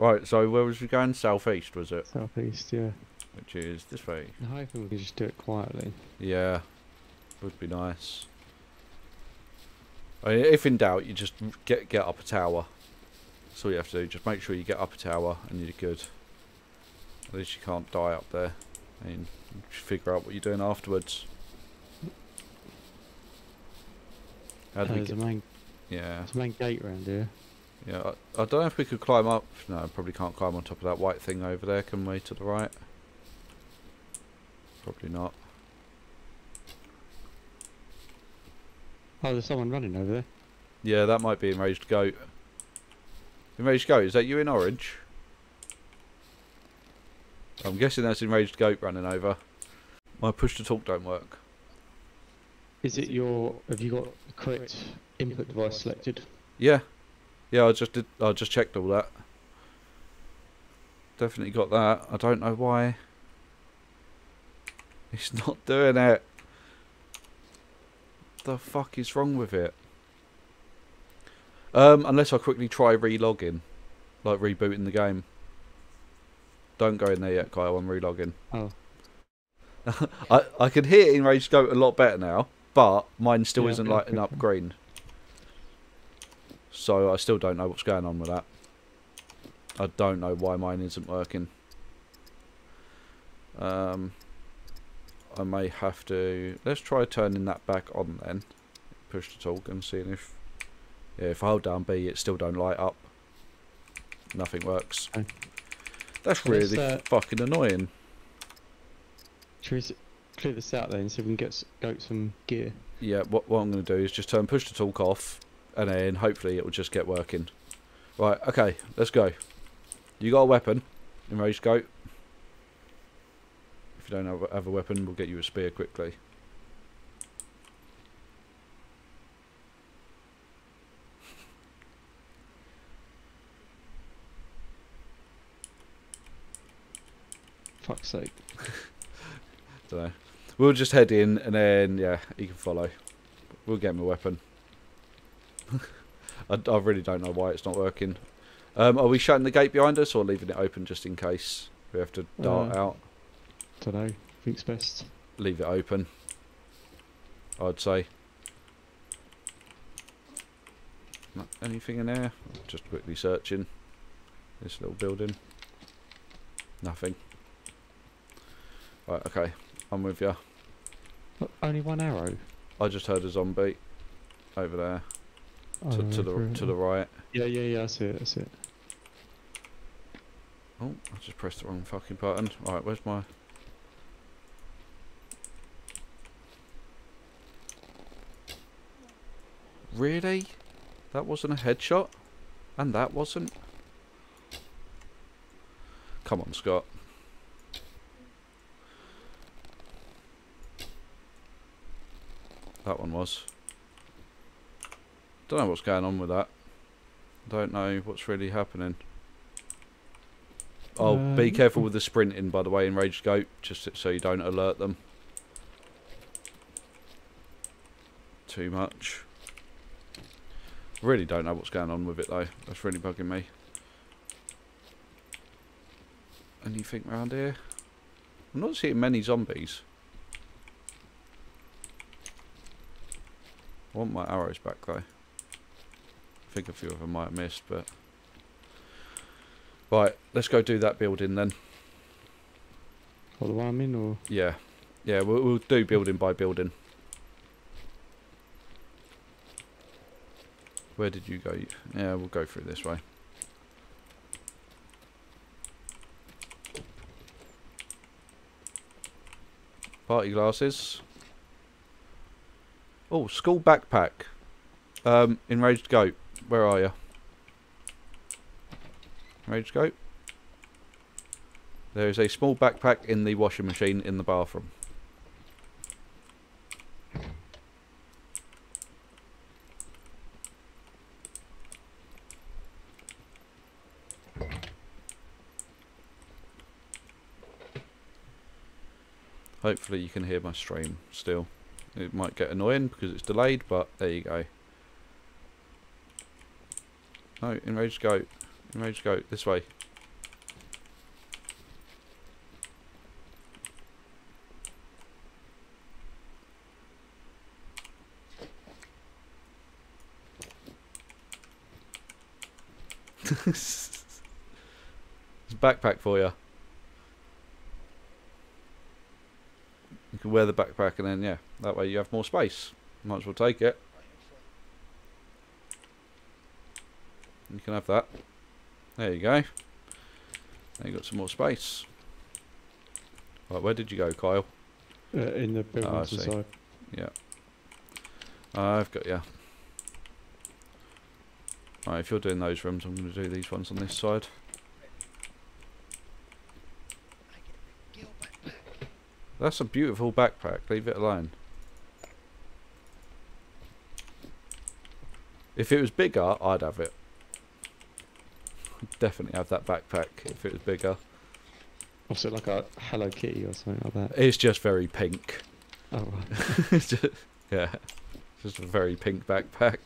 Right, so where was we going? Southeast, was it? Southeast, yeah. Which is this way. I'm hoping we can just do it quietly. Yeah, would be nice. I mean, if in doubt, you just get get up a tower. That's all you have to do. Just make sure you get up a tower and you're good. At least you can't die up there. And just figure out what you're doing afterwards. How do Uh, we there's, a get? main, Yeah, there's a main gate around here. Yeah. I, I don't know if we could climb up. No, probably can't climb on top of that white thing over there. Can we to the right? Probably not. Oh, there's someone running over there. Yeah, that might be Enraged Goat. Enraged Goat, is that you in orange? I'm guessing that's Enraged Goat running over. My push to talk don't work. Is it your? Have you got the correct input device selected? Yeah. Yeah, I just did I just checked all that. Definitely got that. I don't know why. It's not doing it. The fuck is wrong with it? Um, unless I quickly try re-logging. Like rebooting the game. Don't go in there yet, Kyle, I'm re-logging. Oh, I, I can hear Enraged Goat a lot better now, but mine still Yeah, isn't lighting up green. So I still don't know what's going on with that. I don't know why mine isn't working. Um, I may have to. Let's try turning that back on then. Push the talk and seeing if. Yeah, if I hold down B, it still don't light up. Nothing works. Okay. That's really uh, fucking annoying. should we clear this out then, so we can get goat some gear? Yeah, what, what I'm going to do is just turn push to talk off, and then hopefully it will just get working. Right, okay, let's go. You got a weapon, enraged goat. If you don't have, a weapon, we'll get you a spear quickly. Fuck's sake. Dunno. We'll just head in, and then yeah, you can follow. We'll get him a weapon. I, I really don't know why it's not working. Um, are we shutting the gate behind us or leaving it open just in case we have to dart Uh, out? Don't know. Think's best. leave it open. I'd say. Not anything in there? Just quickly searching this little building. Nothing. Right, okay. I'm with you. Only one arrow. I just heard a zombie over there Oh, to, to oh, the to the right. Yeah, yeah, yeah. I see it. I see it. Oh, I just pressed the wrong fucking button. Alright, where's my... Really? That wasn't a headshot? And that wasn't? Come on, Scott. That one was. Don't know what's going on with that. Don't know what's really happening. Oh, be Um, careful with the sprinting, by the way, Enraged Goat, just so you don't alert them too much. Really don't know what's going on with it though. That's really bugging me. Anything around here? I'm not seeing many zombies. I want my arrows back though. I think a few of them might have missed, but right. Let's go do that building then. Or the one I'm in, or Yeah, yeah. We'll, we'll do building by building. Where did you go? Yeah, we'll go through this way. Party glasses. Oh, school backpack. Um, enraged goat. Where are you? Enraged goat. There is a small backpack in the washing machine in the bathroom. Hopefully you can hear my stream still. It might get annoying because it's delayed, but there you go. No, enraged goat. Enraged goat, this way. it's a backpack for you. You can wear the backpack and then, yeah, that way you have more space. Might as well take it. You can have that. There you go. Now you got some more space. Right, where did you go, Kyle? Uh, in the building Oh, I to the see. side. I've got yeah. Alright, if you're doing those rooms, I'm going to do these ones on this side. That's a beautiful backpack. Leave it alone. If it was bigger, I'd have it. Definitely have that backpack if it was bigger. Was it like a Hello Kitty or something like that? It's just very pink. Oh, right. Just- yeah, just a very pink backpack.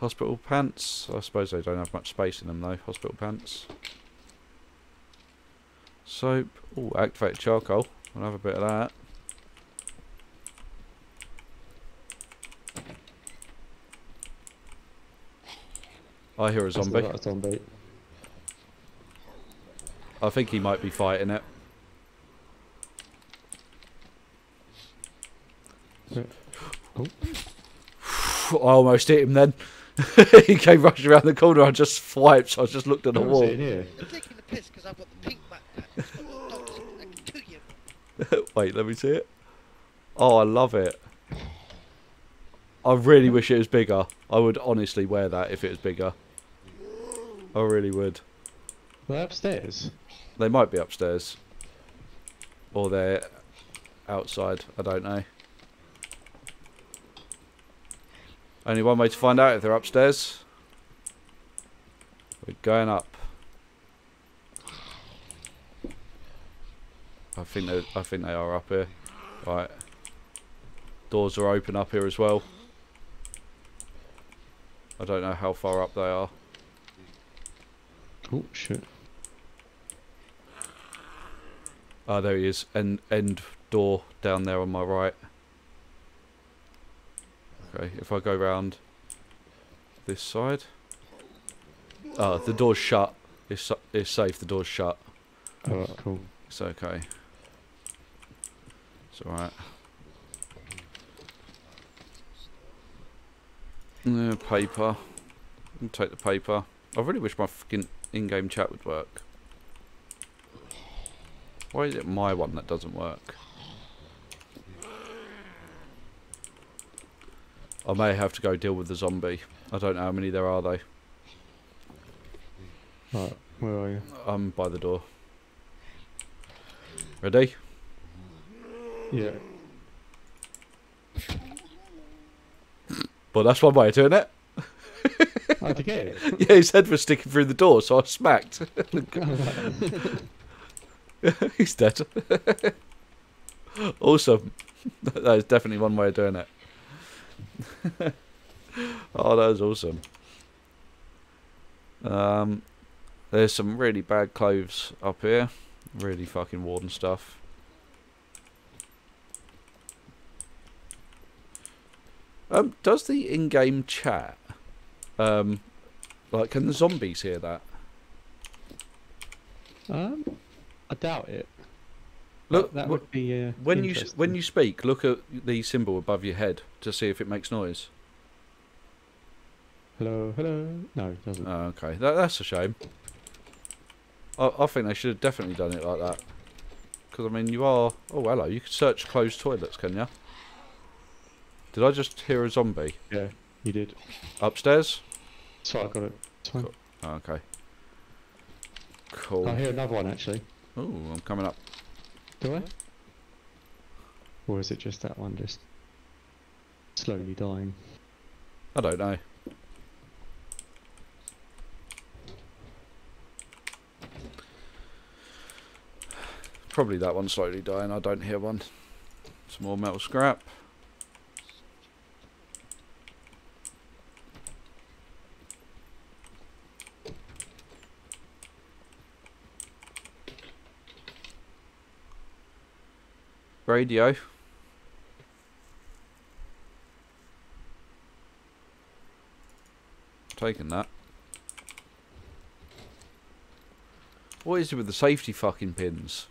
Hospital pants. I suppose they don't have much space in them though. Hospital pants. Soap. Oh, activated charcoal. We'll have a bit of that. I hear a zombie. like a zombie. I think he might be fighting it. Oh, I almost hit him then. he came rushing around the corner. I just swiped. So I just looked at the wall. it in here? You're taking the piss because I've got the pink backpack. It's got the dogs next to you. Wait, let me see it. Oh, I love it. I really wish it was bigger. I would honestly wear that if it was bigger. I really would. Well, upstairs. They might be upstairs. Or they're outside. I don't know. Only one way to find out if they're upstairs. We're going up. I think they I think they are up here. Right. Doors are open up here as well. I don't know how far up they are. Oh, shit. Oh, there he is. End end door down there on my right. Okay, if I go round this side. Oh, the door's shut. It's it's safe. The door's shut. Alright, cool. It's okay. It's alright. Yeah, paper. Take the paper. I really wish my fucking in-game chat would work. Why is it my one that doesn't work? I may have to go deal with the zombie. I don't know how many there are though. Right, where are you? I'm by the door. Ready? Yeah. Well, that's one way of doing it. How'd you get it? Yeah, his head was sticking through the door, so I smacked. He's dead. awesome. That is definitely one way of doing it. oh, that was awesome. Um, there's some really bad clothes up here. Really fucking warden stuff. Um, does the in-game chat, um, like, can the zombies hear that? um, I doubt it. Look, that would be uh, When you when you speak, look at the symbol above your head to see if it makes noise. Hello, hello. No, it doesn't. Oh, okay, that, that's a shame. I, I think they should have definitely done it like that. Because I mean, you are. Oh, hello. You can search closed toilets, can you? Did I just hear a zombie Yeah, you did. upstairs? So I got it. Cool. Oh, okay. Cool. I hear another one actually. Oh, I'm coming up. Do I? Or is it just that one just slowly dying? I don't know. Probably that one slowly dying. I don't hear one. Some more metal scrap. Radio. Taking that. What is it with the safety fucking pins?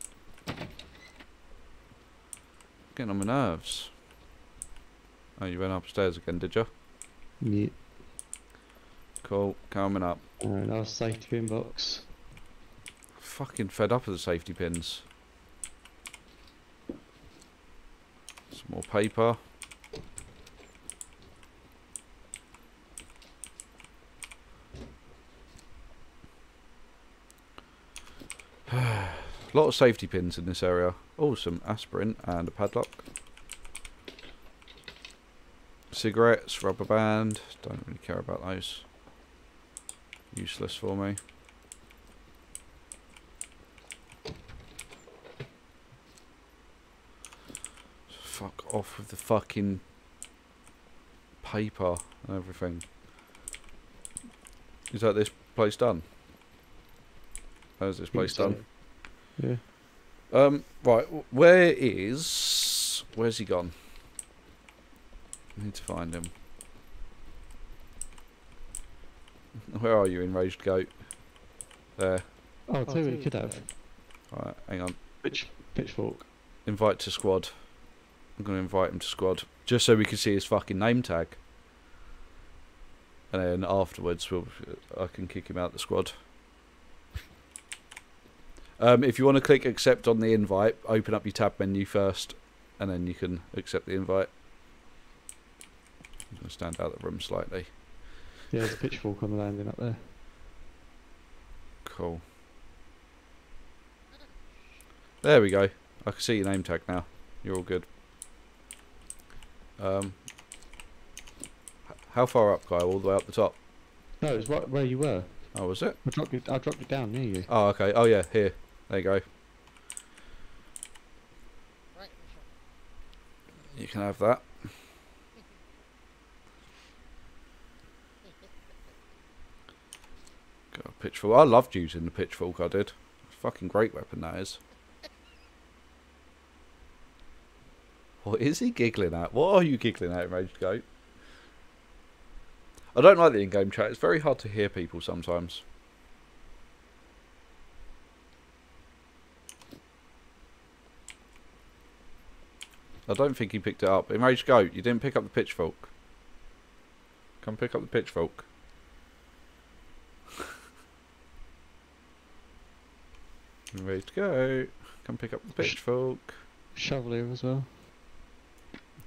Getting on my nerves. Oh, you went upstairs again, did you? Yeah. Cool. Coming up. Alright, our safety pin box. Fucking fed up of the safety pins. More paper. A lot of safety pins in this area. Oh, some aspirin and a padlock. Cigarettes, rubber band. Don't really care about those. Useless for me. Fuck off with the fucking paper and everything. Is that this place done? How's this place so. done? Yeah. Um, right, where is... Where's he gone? I need to find him. Where are you, enraged goat? There. Oh, I'll tell you what you could have. Alright, hang on. Pitch, pitchfork. Invite to squad. I'm going to invite him to squad. Just so we can see his fucking name tag. And then afterwards, we'll, I can kick him out the squad. Um, if you want to click accept on the invite, open up your tab menu first, and then you can accept the invite. I'm going to stand out of the room slightly. Yeah, there's a pitchfork on the landing up there. Cool. There we go. I can see your name tag now. You're all good. Um, how far up, Kyle? All the way up the top? No, it's was right where you were. Oh, was it? I dropped it. I dropped it down near you. Oh, okay. Oh, yeah. Here. There you go. Right in the front. You can have that. Got a pitchfork. I loved using the pitchfork. I did. Fucking great weapon that is. What is he giggling at? What are you giggling at, Enraged Goat? I don't like the in-game chat. It's very hard to hear people sometimes. I don't think he picked it up. Enraged Goat, you didn't pick up the pitchfork. Come pick up the pitchfork. Enraged Goat, come pick up the pitchfork. Shovel here as well.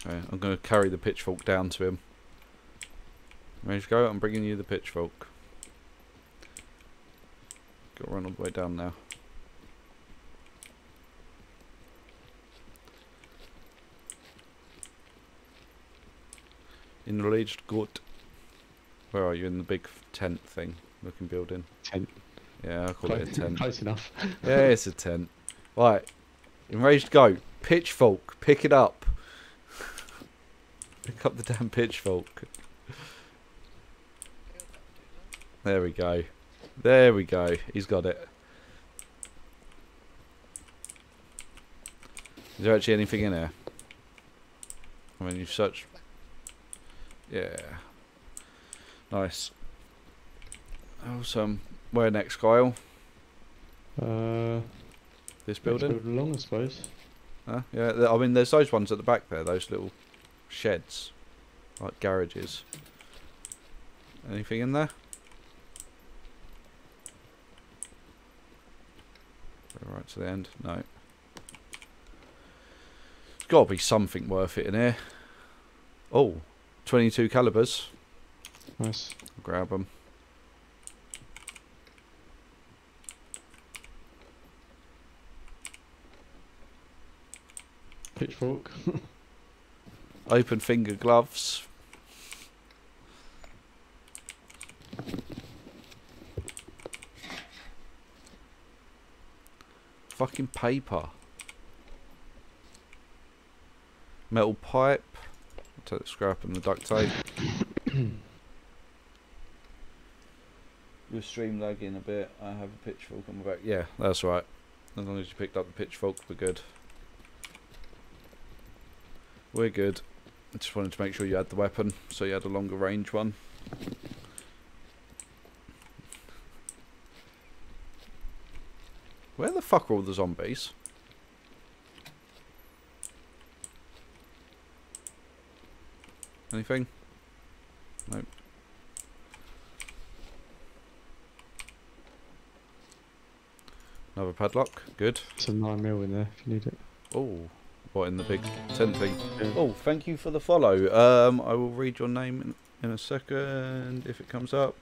Oh, okay, I'm going to carry the pitchfork down to him. Enraged go? I'm bringing you the pitchfork. Got to run all the way down now. Enraged Goat. Where are you? In the big tent thing looking building? Tent. Yeah, I call it a tent. close enough. Yeah, it's a tent. Right. Enraged goat. Pitchfork. Pick it up. Pick up the damn pitchfork. There we go. There we go. He's got it. Is there actually anything in here? I mean, you've searched. Yeah. Nice. Awesome. Where next, Kyle? Uh, This building? build along, I suppose. Huh? Yeah, I mean, there's those ones at the back there, those little sheds, like garages. Anything in there? Right to the end. No. There's got to be something worth it in here. Oh, 22 calibers. Nice. Grab them. Pitchfork. Open finger gloves. Fucking paper. Metal pipe. Take the scrap and the duct tape. Your stream lagging a bit. I have a pitchfork on my back. Yeah, that's right. As long as you picked up the pitchfork, we're good. We're good. I just wanted to make sure you had the weapon, so you had a longer range one. Where the fuck are all the zombies? Anything? Nope. Another padlock. Good. It's a nine mil in there if you need it. Oh what in the big tent thing? Oh, thank you for the follow. Um, I will read your name in, in a second if it comes up.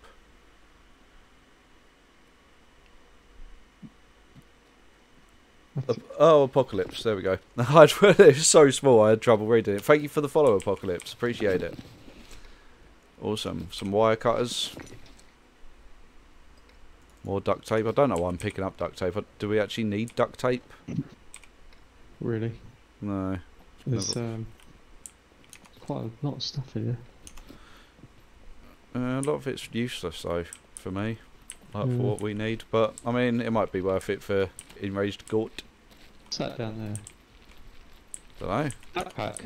Oh, Apocalypse. There we go. It was so small. I had trouble reading it. Thank you for the follow, Apocalypse. Appreciate it. Awesome. Some wire cutters. More duct tape. I don't know why I'm picking up duct tape. Do we actually need duct tape? Really? No. There's um, quite a lot of stuff in here. Uh, a lot of it's useless though for me, like Mm. for what we need. But I mean, it might be worth it for enraged Goat. What's that down there? Don't know. Backpack.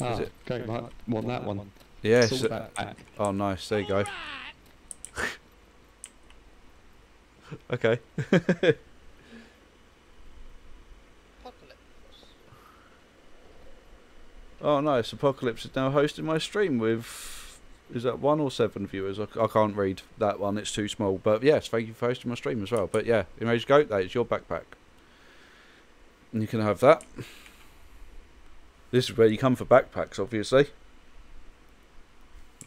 Ah, it? go, might want that one. Yes. Assault backpack. oh, nice. There you go. okay. Oh, nice. Apocalypse is now hosting my stream with. Is that one or seven viewers? I, I can't read that one. It's too small. But yes, thank you for hosting my stream as well. But yeah, enraged goat. That is your backpack. And you can have that. This is where you come for backpacks, obviously.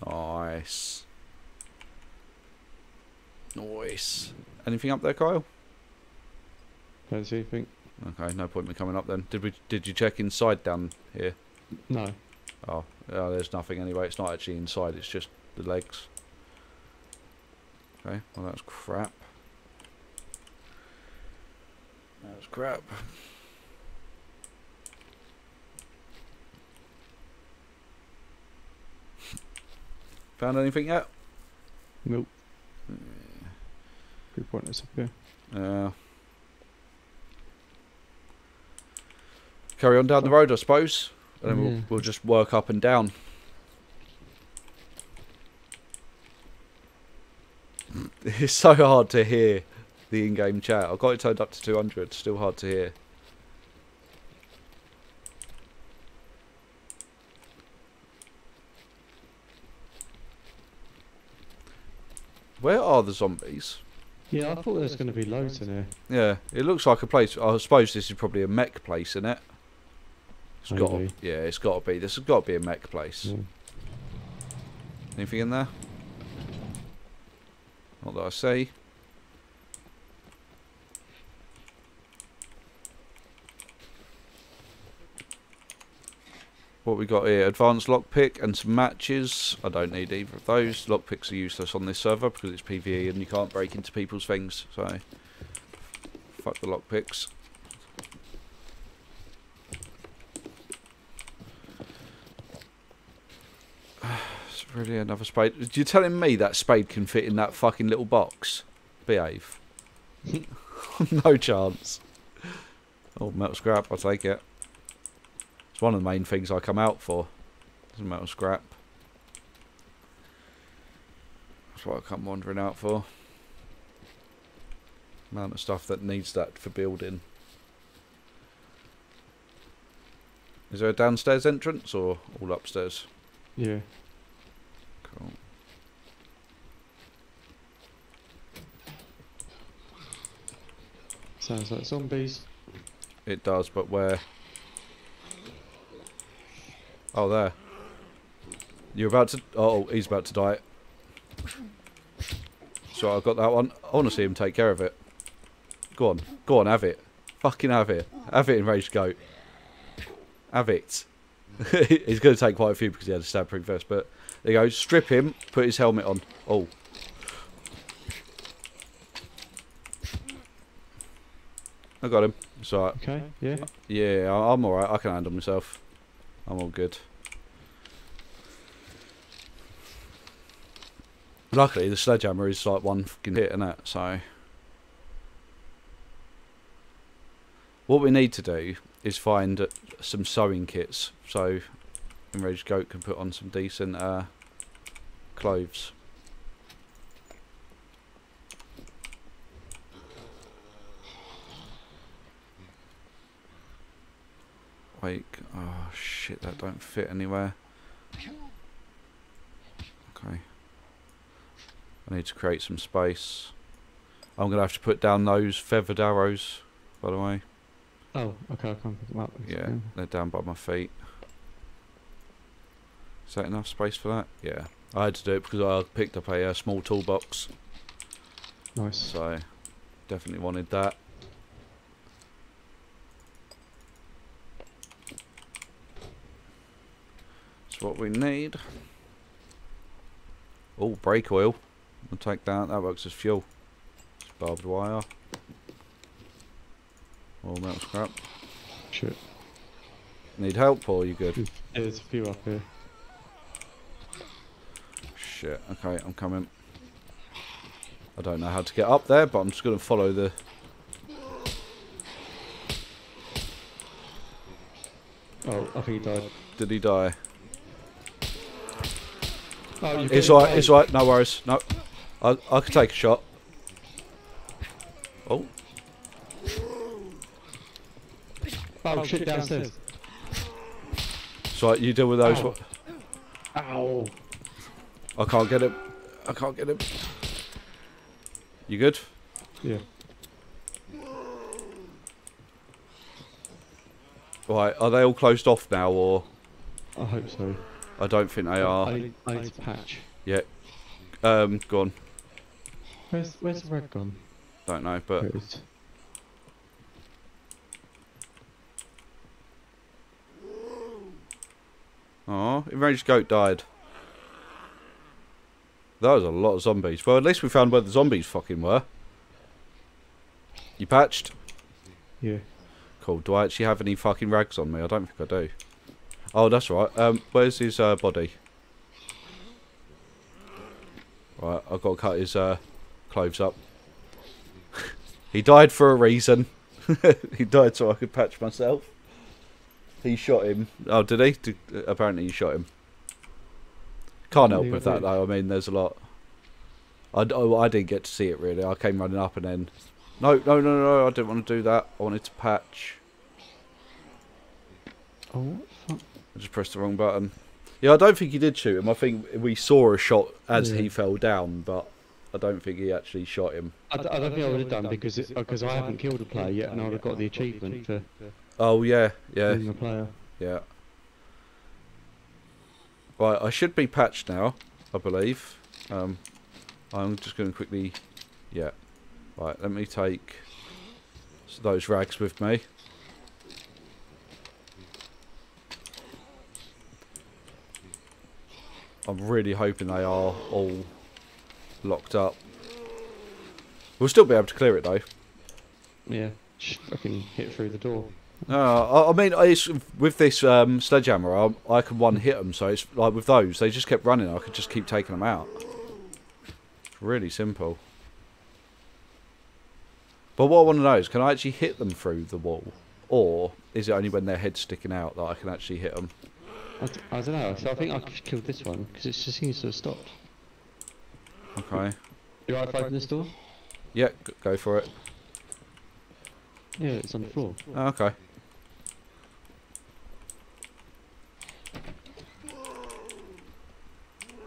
Nice. Nice. Anything up there, Kyle? Don't see anything. Okay, no point in me coming up then. Did we? Did you check inside down here? No. Oh, oh, there's nothing anyway. It's not actually inside. It's just the legs. Okay, well that's crap. That's crap. Found anything yet? Nope. Good pointless up here. Uh, carry on down the road, I suppose. And then Yeah. we'll, we'll just work up and down. It's so hard to hear the in-game chat. I've got it turned up to 200. Still hard to hear. Where are the zombies? Yeah, I thought there was going to be loads in here. Yeah, it looks like a place. I suppose this is probably a mech place, isn't it? It's got. Maybe. Yeah, it's got to be. This has got to be a mech place. Yeah. Anything in there? Not that I see. What we got here? Advanced lockpick and some matches. I don't need either of those. Lockpicks are useless on this server because it's PvE and you can't break into people's things. So, fuck the lockpicks. Really another spade. You're telling me that spade can fit in that fucking little box? Behave. no chance. Oh, metal scrap, I'll take it. It's one of the main things I come out for. Is metal scrap. That's what I come wandering out for. Amount of stuff that needs that for building. Is there a downstairs entrance or all upstairs? Yeah. Sounds like zombies. It does, but where? Oh, there. You're about to. Oh, oh he's about to die. So I've got that one. I want to see him take care of it. Go on, go on, have it. Fucking have it. Have it, enraged goat. Have it. he's going to take quite a few because he had a stab proof vest. But there you go. Strip him. Put his helmet on. Oh. I got him. It's alright. Okay. Yeah. Yeah, I- I'm alright. I can handle myself. I'm all good. Luckily, the sledgehammer is like one fucking hit, and that. So, what we need to do is find some sewing kits so Enraged Goat can put on some decent uh, clothes. Wake. Oh shit, that don't fit anywhere. Okay. I need to create some space. I'm going to have to put down those feathered arrows, by the way. Oh, okay, I can't pick them up. It's Yeah, they're down by my feet. Is that enough space for that? Yeah. I had to do it because I picked up a uh, small toolbox, Nice. so definitely wanted that. That's what we need. Oh, brake oil. I'll take that. That works as fuel. It's barbed wire. All metal scrap. Shit. Need help or you good? There's a few up here. Shit, okay, I'm coming. I don't know how to get up there, but I'm just going to follow the... Oh, I think he died. Did he die? Oh, you've alright, it's alright, no worries. No, I, I could take a shot. Oh, Oh, shit, downstairs. it's alright, you deal with those. Ow. Ow. I can't get him. I can't get him. You good? Yeah. Right, are they all closed off now, or... I hope so. I don't think they I are. need, I need to patch. Um, gone. Where's Where's the red gone? Don't know, There but... it is. Oh, enraged goat died. That was a lot of zombies. Well, at least we found where the zombies fucking were. You patched? Yeah. Cool. Do I actually have any fucking rags on me? I don't think I do. Oh, that's right. Um, where's his uh, body? Right, I've got to cut his uh, clothes up. he died for a reason. he died so I could patch myself. He shot him. Oh, did he? Did, uh, apparently, he shot him. Can't help with that though. I mean, there's a lot. I, d- oh, I didn't get to see it really. I came running up and then. No, no, no, no! I didn't want to do that. I wanted to patch. Oh, what the? I just pressed the wrong button. Yeah, I don't think he did shoot him. I think we saw a shot as Yeah. he fell down, but I don't think he actually shot him. I don't think I would have done because it, because I haven't killed a player yet, and I would have got the achievement for Oh yeah, yeah, a player. yeah. Right, I should be patched now, I believe. Um, I'm just going to quickly, yeah. Right, let me take those rags with me. I'm really hoping they are all locked up. We'll still be able to clear it though. Yeah. Fucking hit through the door. No, I, I mean, it's, with this um, sledgehammer, I, I can one hit them. So it's like with those, they just kept running. I could just keep taking them out. It's really simple. But what I want to know is, can I actually hit them through the wall, or is it only when their head's sticking out that I can actually hit them? I don't know. So I think I just killed this one because it just seems to have stopped. Okay. If I open this door? Yeah, go for it. Yeah, it's on the floor. Oh, okay.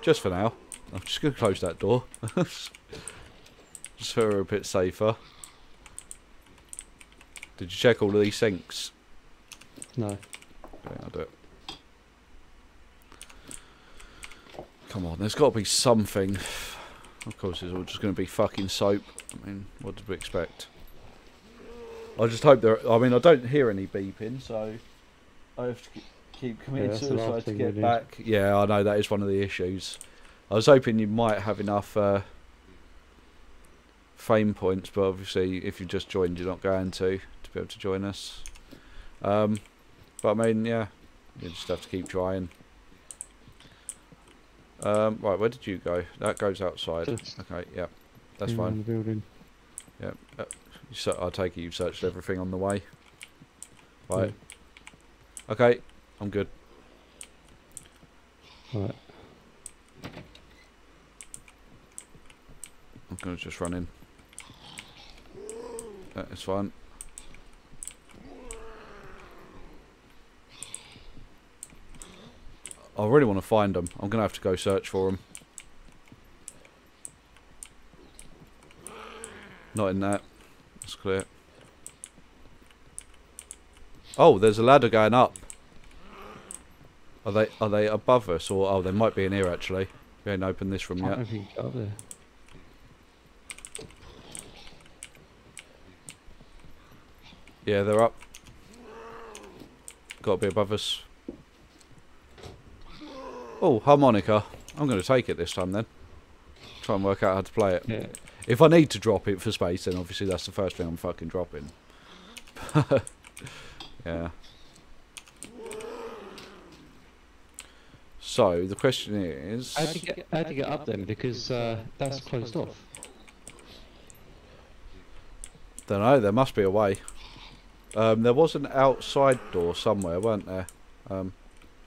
Just for now. I'm just going to close that door. just so we're a bit safer. Did you check all of these sinks? No. Okay, I'll do it. Come on, there's got to be something. Of course, it's all just going to be fucking soap. I mean, what did we expect? I just hope there. I mean, I don't hear any beeping, so I have to keep committing that's the suicide to get we need. back. Yeah, I know that is one of the issues. I was hoping you might have enough uh, fame points, but obviously, if you just joined, you're not going to to be able to join us. Um, but I mean, yeah, you just have to keep trying. Um, right, where did you go? That goes outside. Okay, yeah, that's fine. The building. Yeah, uh, you se- I take it you've searched everything on the way. Right. Okay, I'm good. Right. I'm gonna just run in. That is fine. I really want to find them. I'm gonna have to go search for them. Not in that. That's clear. Oh, there's a ladder going up. Are they are they above us or oh they might be in here actually. We ain't opened this room yet. don't think got there. Yeah, they're up. Got to be above us. Oh, harmonica. I'm going to take it this time then. Try and work out how to play it. Yeah. If I need to drop it for space, then obviously that's the first thing I'm fucking dropping. yeah. So the question is, How'd you get, how'd you get up then? Because uh, that's closed off. don't know. There must be a way. Um, there was an outside door somewhere, weren't there? Um,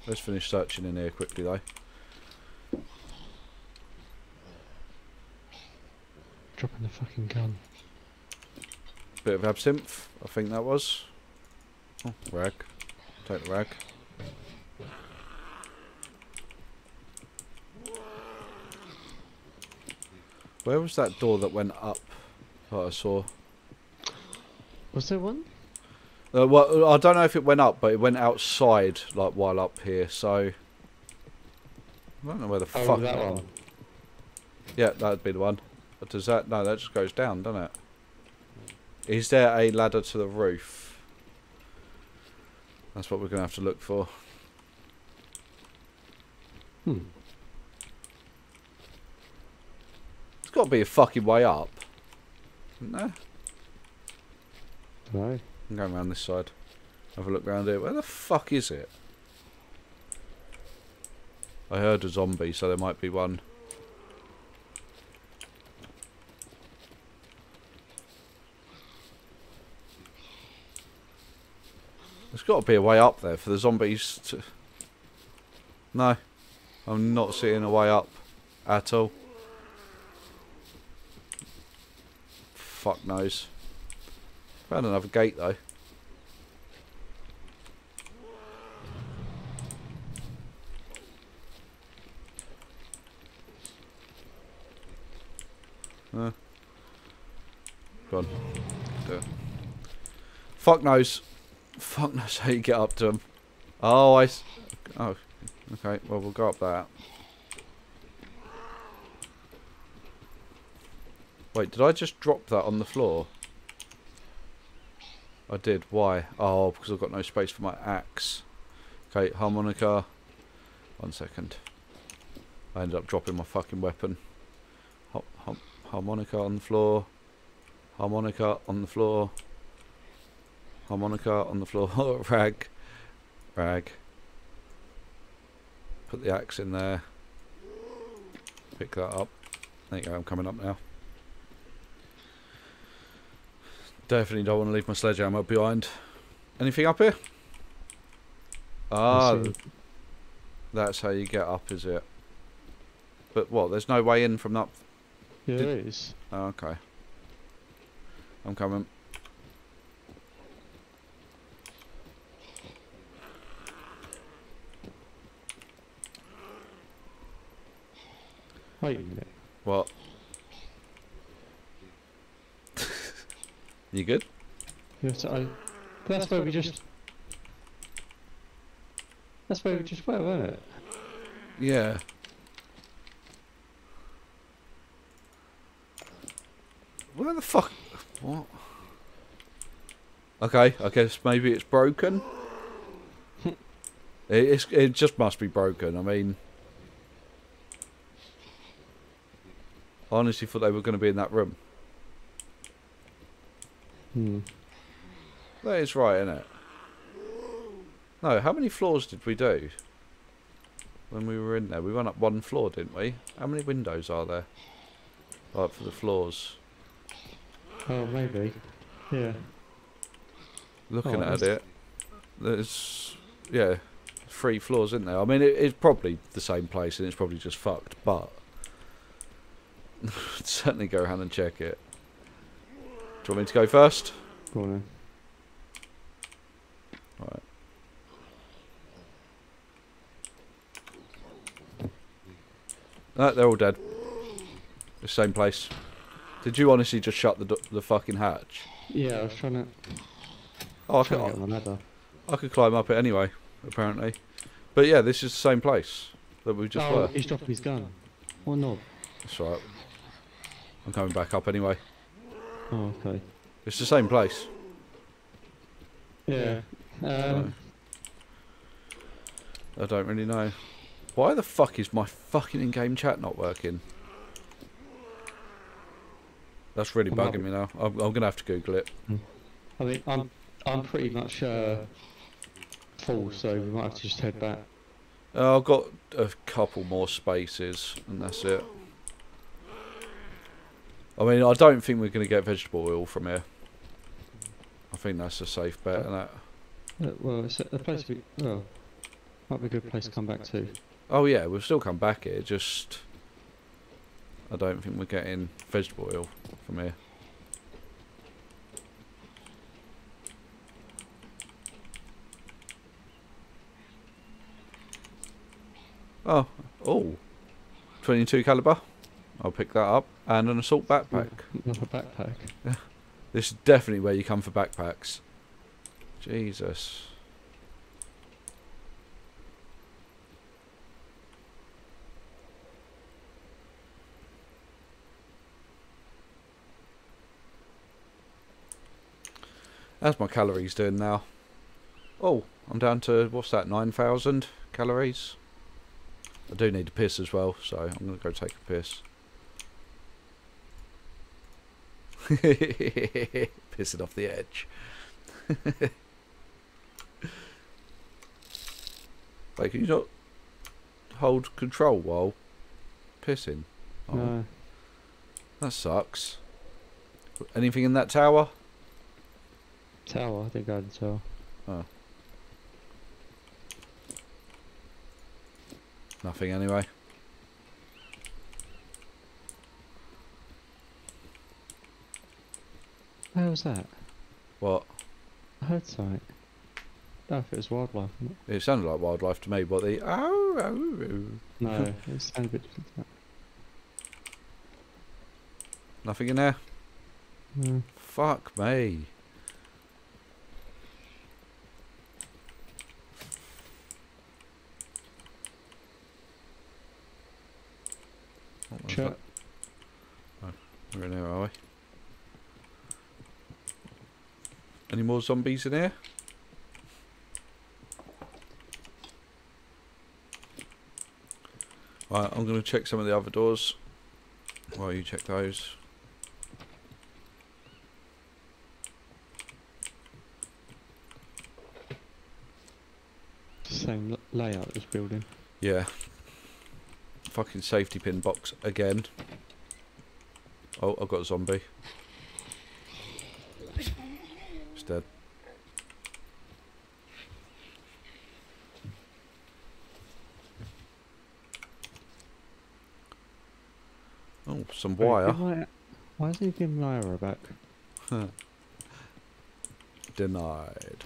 let's finish searching in here quickly though. Dropping the fucking gun. Bit of absinthe, I think that was. Oh, rag. Take the rag. Where was that door that went up that I saw? Was there one? Uh, well, I don't know if it went up, but it went outside, like while up here. So I don't know where the Oh, fuck. that one. Yeah, that'd be the one. But does that? No, that just goes down, doesn't it? Is there a ladder to the roof? That's what we're gonna have to look for. Hmm. It's got to be a fucking way up. Isn't there? No. I'm going around this side. Have a look around here. Where the fuck is it? I heard a zombie, so there might be one. There's got to be a way up there for the zombies to... No. I'm not seeing a way up at all. Fuck knows. Found another gate though. Uh, gone. Fuck knows. Fuck knows how you get up to them. Oh, I. Oh, okay. Well, we'll go up that. Wait, did I just drop that on the floor? I did. Why? Oh, because I've got no space for my axe. Okay, harmonica. One second. I ended up dropping my fucking weapon. Har- har- harmonica on the floor. Harmonica on the floor. Harmonica on the floor. Rag. Rag. Put the axe in there. Pick that up. There you go, I'm coming up now. Definitely don't want to leave my sledgehammer behind. Anything up here? Ah, that's how you get up, is it? But what? There's no way in from that. Yeah, Did- there is. Oh, okay. I'm coming. Wait a minute. What? You good? To, I, that's where we just. That's where we just were, wasn't it? Yeah. Where the fuck? What? Okay, I guess maybe it's broken. it, it's, it just must be broken. I mean, I honestly thought they were going to be in that room. Hmm. That is right, isn't it? No, how many floors did we do? When we were in there, we went up one floor, didn't we? How many windows are there? Like for the floors. Oh, maybe. Yeah. Looking Oh, at it, there's yeah, three floors isn't there. I mean, it, it's probably the same place, and it's probably just fucked. But certainly go around and check it. Do you want me to go first? Go on then. Right. No, they're all dead. The same place. Did you honestly just shut the the fucking hatch? Yeah, I was trying to, Oh, I could, get my ladder. I could climb up it anyway, apparently. But yeah, this is the same place that we just oh, were. he's dropped his gun. What knob? That's right. I'm coming back up anyway. Oh, okay. It's the same place. Yeah. Um, I don't really know. Why the fuck is my fucking in-game chat not working? That's really I'm not- bugging me now. I'm, I'm gonna have to Google it. I mean, I'm I'm pretty much uh, full, so we might have to just head back. Uh, I've got a couple more spaces, and that's it. I mean, I don't think we're gonna get vegetable oil from here. I think that's a safe bet, and that. Uh, well, it's a, a place we well might be a good place to come back to. Oh yeah, we'll still come back here. Just, I don't think we're getting vegetable oil from here. Oh, oh, 22 caliber. I'll pick that up and an assault backpack. Another backpack. This is definitely where you come for backpacks. Jesus. How's my calories doing now? Oh, I'm down to, what's that, 9,000 calories? I do need a piss as well, so I'm going to go take a piss. Pissing off the edge. Wait, can you not hold control while pissing? Oh, No. That sucks. Anything in that tower? Tower, I think I had tower. Oh. Nothing anyway. Where was that? What? I heard something. I don't know if it was wildlife. It sounded like wildlife to me, but the oh, oh, oh. No, it sounded a bit different. to nothing in there. No. Fuck me. Sure. that? Oh, we're in here, are we? Any more zombies in here? Right, I'm going to check some of the other doors while you check those. Same layout as building. Yeah. Fucking safety pin box again. Oh, I've got a zombie. It's dead. Oh, some Wait, wire. give Why is he giving Lyra back? Denied.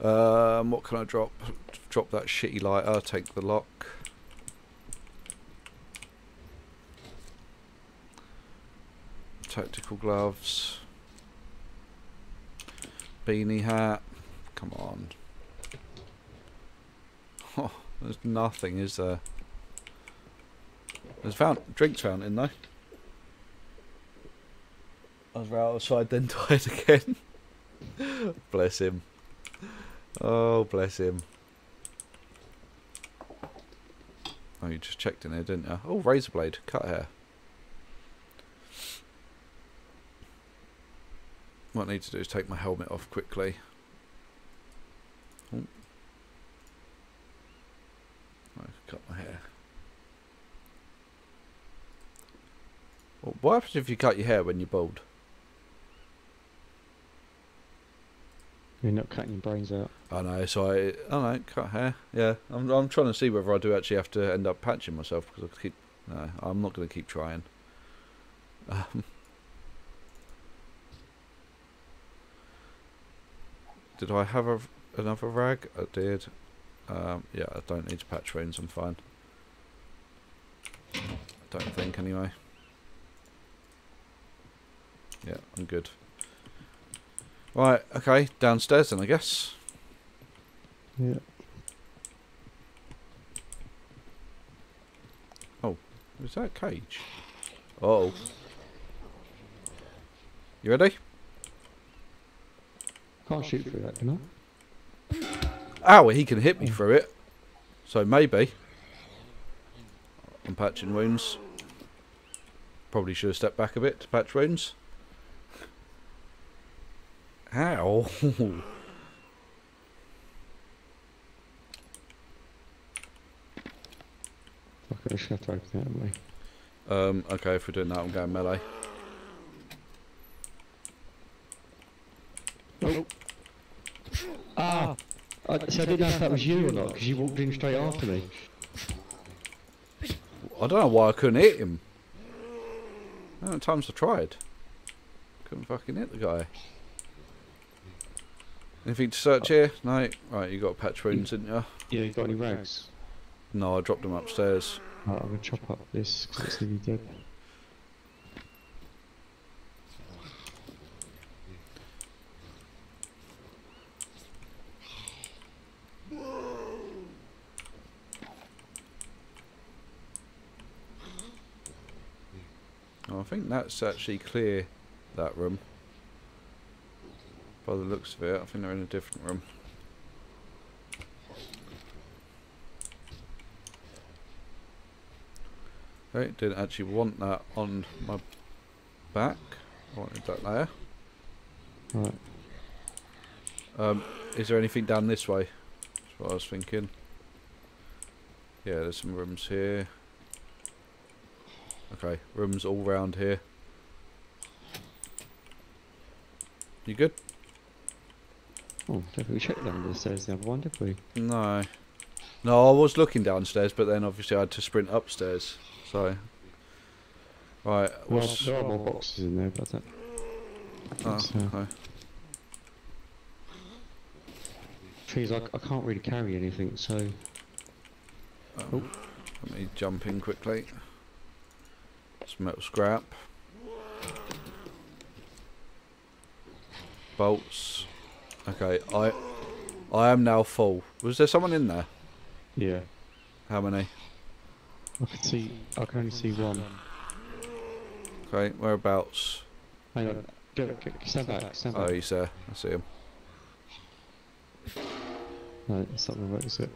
Um, what can I drop? Drop that shitty lighter. Take the lock. Tactical gloves. Beanie hat. Come on. Oh, there's nothing, is there? There's fountain, drinks fountain though. I was right outside, then died again. bless him. Oh, bless him. Oh, you just checked in there, didn't you? Oh, razor blade, cut hair. What I need to do is take my helmet off quickly. Oh. I cut my hair. Well, what happens if you cut your hair when you're bald? You're not cutting your brains out. I know, so I, I know, cut hair. Yeah, I'm, I'm trying to see whether I do actually have to end up patching myself because I keep. No, I'm not going to keep trying. Um, Did I have a, another rag? I did. Um, yeah, I don't need to patch wounds. I'm fine. I don't think anyway. Yeah, I'm good. Right, okay, downstairs then I guess. Yeah. Oh, is that a cage? Uh oh. You ready? Can't shoot through that, can I? Ow, he can hit me through it. So maybe. I'm patching wounds. Probably should have stepped back a bit to patch wounds. Ow. Fuck, I just have to open that way. um, okay, if we're doing that, I'm going melee. Ah! I, so I didn't know if that was you or not, because you walked in straight after me. I don't know why I couldn't hit him. How many times I tried? Couldn't fucking hit the guy. Anything to search here? No. Right, you got patch wounds, didn't you? Yeah, you got any rags? No, I dropped them upstairs. Right, I'm gonna chop up this, because it's nearly dead. Oh, I think that's actually clear, that room. By the looks of it, I think they're in a different room. Okay, didn't actually want that on my back. I wanted that there. Right. Um, is there anything down this way? That's what I was thinking. Yeah, there's some rooms here. Okay, rooms all round here. You good? Oh, don't we checked down the stairs the other one, did we? No. No, I was looking downstairs, but then obviously I had to sprint upstairs. So. Right, Well, what's. there are more boxes in there, but that... Oh, uh, okay. Trees, I, I can't really carry anything, so... Um, Let me jump in quickly. Some metal scrap. Bolts. Okay, I I am now full. Was there someone in there? Yeah. How many? I can see... I can only see one. Okay, whereabouts? Hang on. Go, go, stand back, stand Oh, back. he's there. I see him. No, that's not gonna work, is it?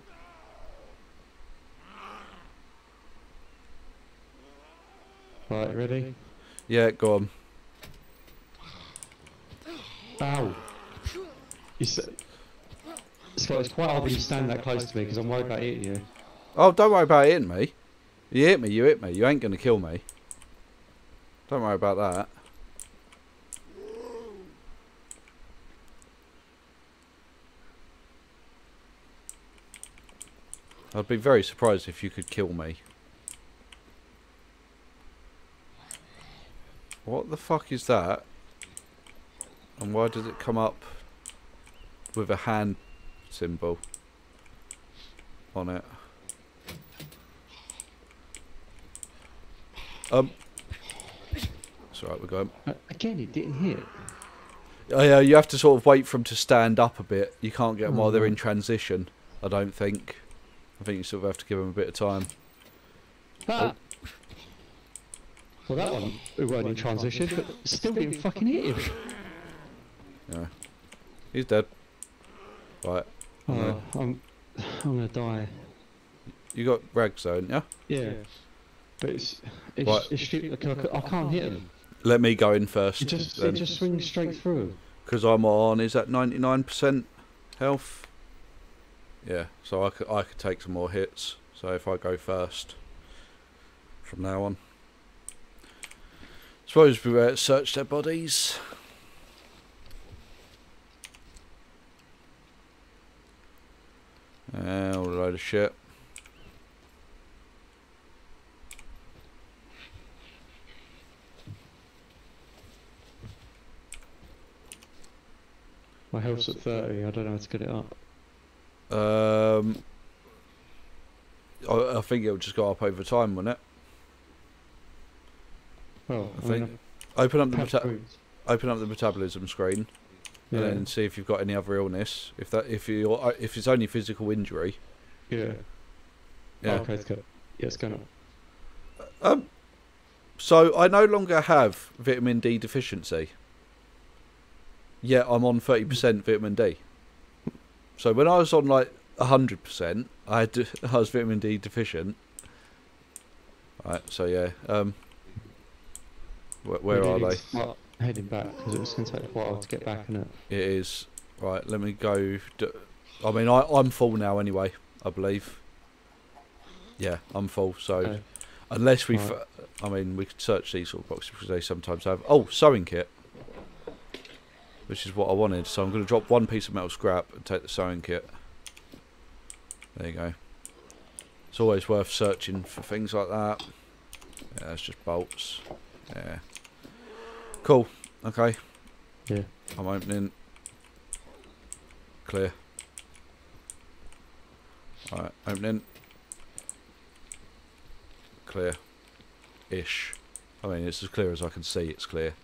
Right, ready? Yeah, go on. Ow! Scott, it's quite hard when you stand that close to me because I'm worried about hitting you. Oh, don't worry about hitting me. You hit me, you hit me. You ain't gonna kill me. Don't worry about that. I'd be very surprised if you could kill me. What the fuck is that? And why does it come up with a hand symbol on it? Um. It's alright, we're going. Uh, again, it didn't hit. Oh, yeah, you have to sort of wait for them to stand up a bit. You can't get them while they're in Mhm. transition, I don't think. I think you sort of have to give them a bit of time. Ah. Well, that one, it weren't in transition, but still didn't fucking hit him. Yeah. He's dead. Right. Oh, I'm, I'm gonna die. You got rags though, haven't you? Yeah. But it's, it's, Right. it's stupid, I, I can't hit him. Let me go in first. It just, it just swings straight through. Because I'm on, is that 99% health? Yeah, so I could, I could take some more hits. So if I go first from now on. Suppose we uh, search their bodies. Uh, all a load of shit. My health's at 30. I don't know how to get it up. Um, I, I think it'll just go up over time, won't it? Well, I I mean, think- Open up the meta- foods. open up the metabolism screen Yeah. and then see if you've got any other illness. If that if you are if it's only physical injury, yeah. yeah. Oh, okay, it's good. Yeah, it's going up. Um, so I no longer have vitamin D deficiency. Yet I'm on thirty percent vitamin D. So when I was on like hundred percent, I had to, I was vitamin D deficient. Right. So yeah. Um. Where, where are they? to start Heading back because it was going to take a while to get back in it. It is right. Let me go. I mean, I I'm full now anyway. I believe. Yeah, I'm full. So Okay. unless we, Right. I mean, we could search these sort of boxes because they sometimes have. Oh, sewing kit. Which is what I wanted. So I'm going to drop one piece of metal scrap and take the sewing kit. There you go. It's always worth searching for things like that. Yeah, it's just bolts. Yeah. Cool. Okay. Yeah. I'm opening. Clear. Alright, opening. Clear. Ish. I mean, it's as clear as I can see, it's clear.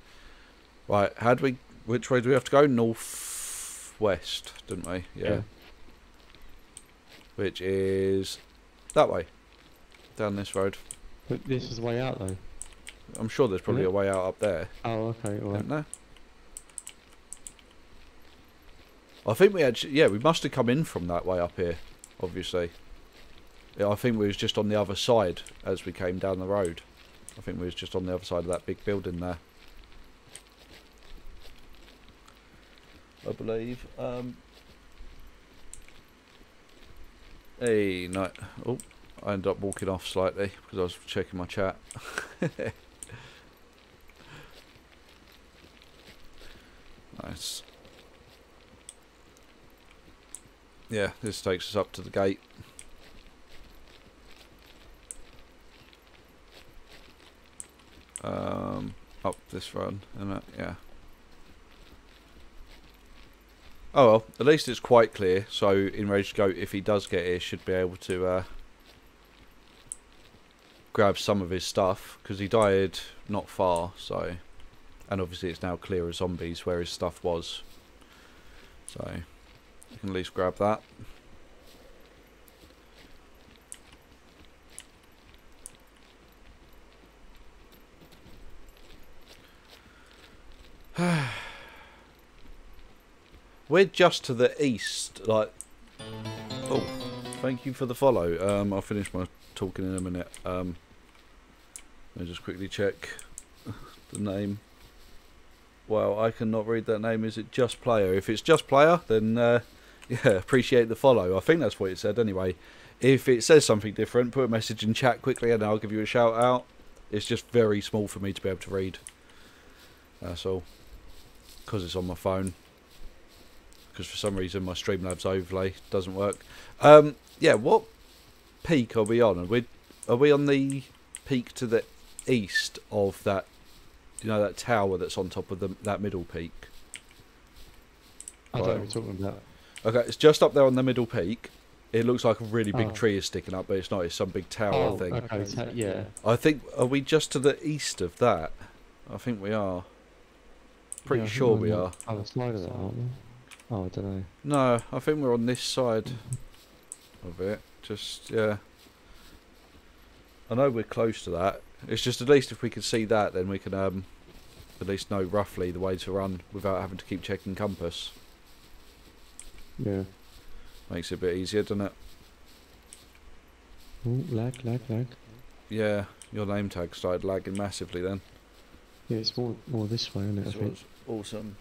Right, how do we. Which way do we have to go? North west, didn't we? Yeah. Yeah. Which is. That way. Down this road. But this is the way out though. I'm sure there's probably a way out up there. Oh, okay. All right. There? I think we actually, yeah, we must have come in from that way up here, obviously. Yeah, I think we was just on the other side as we came down the road. I think we was just on the other side of that big building there. I believe. Um, hey, no. Oh, I ended up walking off slightly because I was checking my chat. Nice. Yeah, this takes us up to the gate. Um, up this run, and yeah. Oh well, at least it's quite clear. So Enraged Goat, if he does get here, should be able to uh, grab some of his stuff because he died not far. So and obviously it's now clear of zombies where his stuff was. So you can at least grab that. We're just to the east, like. Oh, thank you for the follow. Um, I'll finish my talking in a minute. Um, let me just quickly check the name. Well, I cannot read that name. Is it just player? If it's just player, then uh, yeah, appreciate the follow. I think that's what it said anyway. If it says something different, put a message in chat quickly, and I'll give you a shout out. It's just very small for me to be able to read. That's all. Because it's on my phone. Because for some reason my Streamlabs overlay doesn't work. Um, yeah, what peak are we on? Are we are we on the peak to the east of that you know that tower that's on top of the, that middle peak. I don't know what you're talking about. Okay, it's just up there on the middle peak. It looks like a really big Oh. tree is sticking up, but it's not. It's some big tower oh, thing. okay. so- yeah. I think are we just to the east of that? I think we are. Pretty Yeah, sure we're on the side of that, aren't we? Oh, I don't know. No, I think we're on this side of it. Just yeah. I know we're close to that. It's just at least if we can see that, then we can um, at least know roughly the way to run without having to keep checking compass. Yeah. Makes it a bit easier, doesn't it? Ooh, lag, lag, lag. Yeah, your name tag started lagging massively then. Yeah, it's more more this way, isn't it? I think. awesome.